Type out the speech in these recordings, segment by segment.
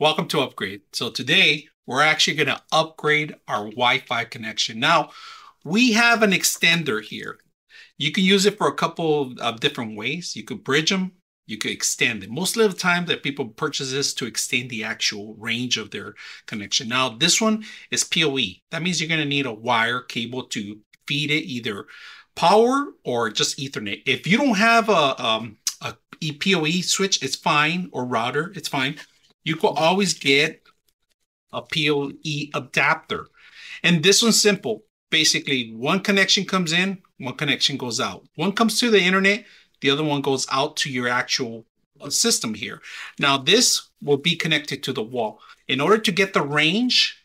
Welcome to Upgrade. So today we're actually going to upgrade our Wi-Fi connection. Now we have an extender here. You can use it for a couple of different ways. You could bridge them, you could extend it. Most of the time that people purchase this to extend the actual range of their connection. Now this one is PoE. That means you're going to need a wire cable to feed it either power or just ethernet. If you don't have a, um, a PoE switch, it's fine, or router, it's fine you could always get a PoE adapter. And this one's simple. Basically, one connection comes in, one connection goes out. One comes to the internet, the other one goes out to your actual uh, system here. Now, this will be connected to the wall. In order to get the range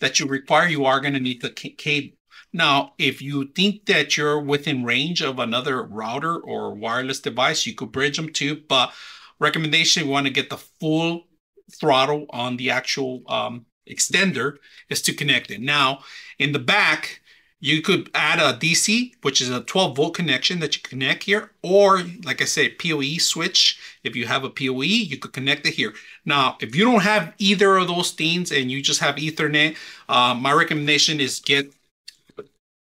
that you require, you are going to need the cable. Now, if you think that you're within range of another router or wireless device, you could bridge them too. But recommendation, you want to get the full throttle on the actual um, extender is to connect it. Now, in the back, you could add a DC, which is a 12 volt connection that you connect here, or like I said, PoE switch. If you have a PoE, you could connect it here. Now, if you don't have either of those things and you just have Ethernet, uh, my recommendation is get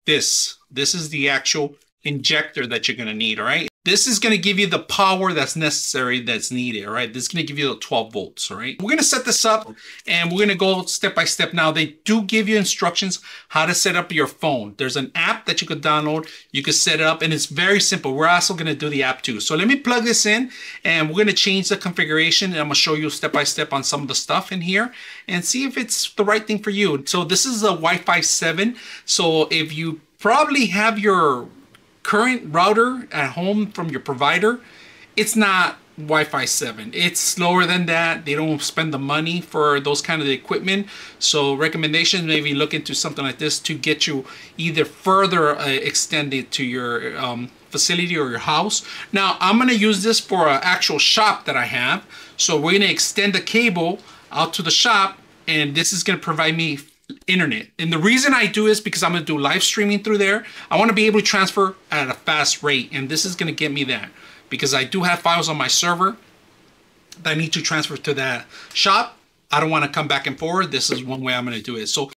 this. This is the actual injector that you're going to need, all right? This is going to give you the power that's necessary that's needed, all right? This is going to give you the 12 volts, all right? We're going to set this up and we're going to go step by step. Now, they do give you instructions how to set up your phone. There's an app that you could download. You could set it up and it's very simple. We're also going to do the app too. So let me plug this in and we're going to change the configuration and I'm going to show you step by step on some of the stuff in here and see if it's the right thing for you. So this is a Wi-Fi 7. So if you probably have your current router at home from your provider, it's not Wi-Fi 7. It's slower than that. They don't spend the money for those kind of equipment. So recommendations, maybe look into something like this to get you either further uh, extended to your um, facility or your house. Now, I'm going to use this for an actual shop that I have. So we're to extend the cable out to the shop and this is going to provide me internet. And the reason I do is because I'm going to do live streaming through there. I want to be able to transfer at a fast rate. And this is going to get me that because I do have files on my server that I need to transfer to that shop. I don't want to come back and forward. This is one way I'm going to do it. So